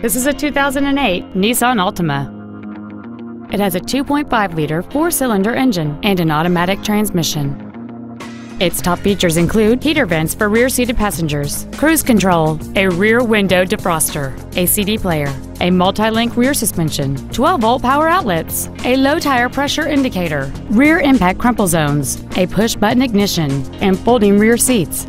This is a 2008 Nissan Altima. It has a 2.5-liter four-cylinder engine and an automatic transmission. Its top features include heater vents for rear-seated passengers, cruise control, a rear window defroster, a CD player, a multi-link rear suspension, 12-volt power outlets, a low tire pressure indicator, rear impact crumple zones, a push-button ignition, and folding rear seats.